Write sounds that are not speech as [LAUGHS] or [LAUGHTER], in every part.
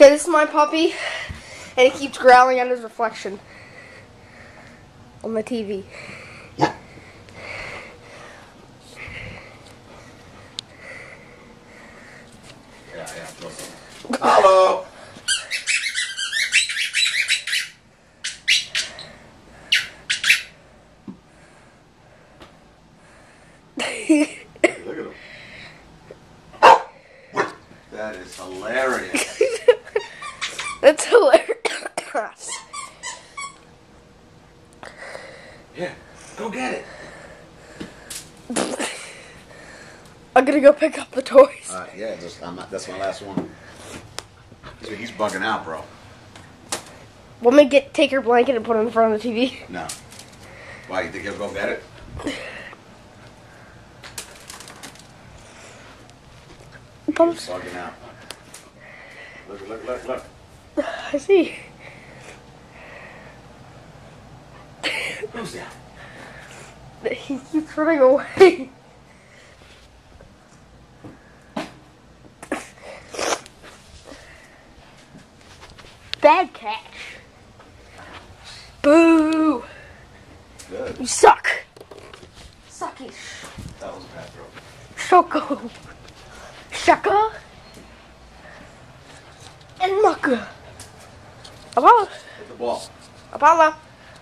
Okay, this is my puppy, and he keeps growling at his reflection on the TV. Yeah, yeah. throw some. Hello. [LAUGHS] Look at him. That is hilarious. That's hilarious. Yeah, go get it. I'm gonna go pick up the toys. Uh, yeah, just, I'm not, that's my last one. So he's bugging out, bro. Want me to get take your blanket and put it in front of the TV? No. Why, you think he'll go get it? He's bugging out. Look, look, look, look. I see. Who's that? He keeps running away. Bad catch. Boo! Good. You suck. Suckish. That was a bad throw. Shoko. Shaka. And Maka. Apollo. Hit the ball. Apollo.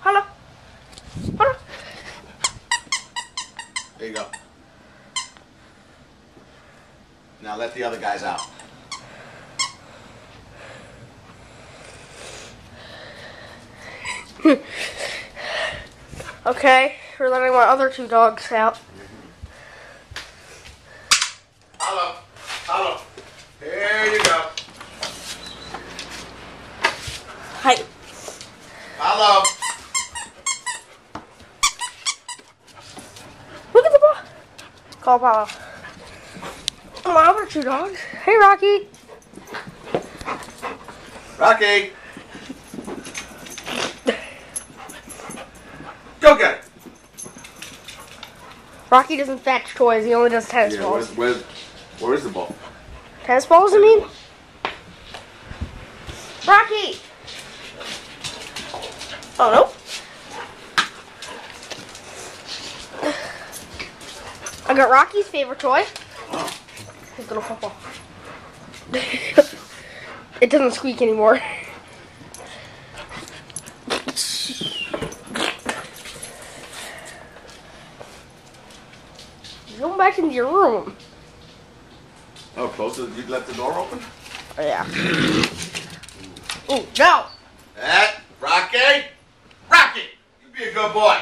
Hello. Hello. There you go. Now let the other guys out. Okay, we're letting my other two dogs out. Hello. Hello. There you go. Hi. Hello. Look at the ball. My other two dogs. Hey, Rocky. Rocky. Go get it. Rocky doesn't fetch toys. He only does tennis Yeah, balls. where's, where's, where is the ball? Tennis balls, I mean? Rocky! Oh, no. Got Rocky's favorite toy. His little football. [LAUGHS] it doesn't squeak anymore. Go back into your room. Oh, close it. You left the door open? Oh, yeah. Oh, no! That, Rocky. Rocky, you be a good boy.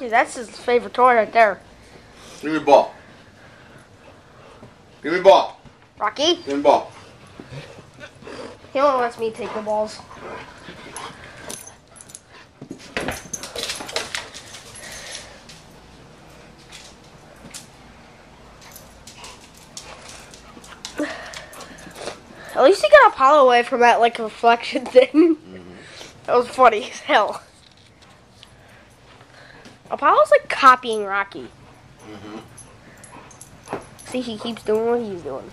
Rocky, that's his favorite toy right there. Give me the ball. Give me the ball. Rocky, Give me the ball. he only lets me take the balls. At least he got Apollo away from that like reflection [LAUGHS] thing. Mm-hmm. That was funny as hell. Apollo's like copying Rocky. Mm-hmm. See, he keeps doing what he's doing.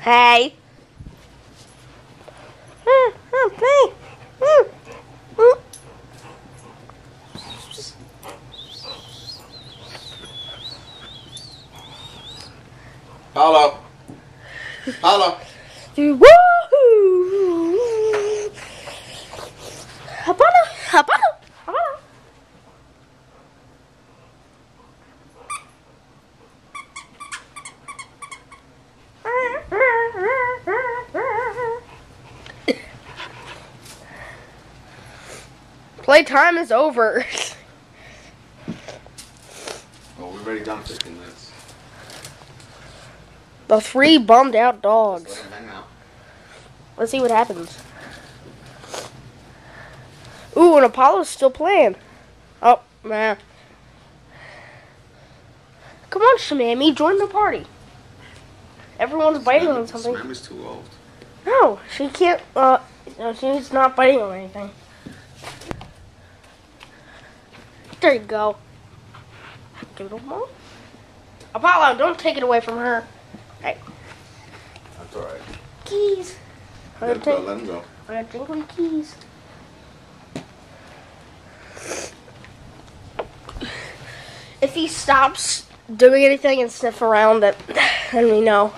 Hey. Hey. Hello. Hello. Woohoo! Apollo, Apollo, Apollo. Playtime is over. [LAUGHS] Oh, we've already done 15 minutes. The three bummed out dogs. out. Let's see what happens. Ooh, and Apollo's still playing. Oh, man. Come on, Shamami, join the party. everyone's biting on something. Smammy's too old. No, she can't. Uh, no, she's not biting on anything. There you go. Give it a mom. Apollo, don't take it away from her. Hey, That's all right. keys. I'm gonna take. Let him go. I'm gonna take my keys. If he stops doing anything and sniff around, that [SIGHS] then we know.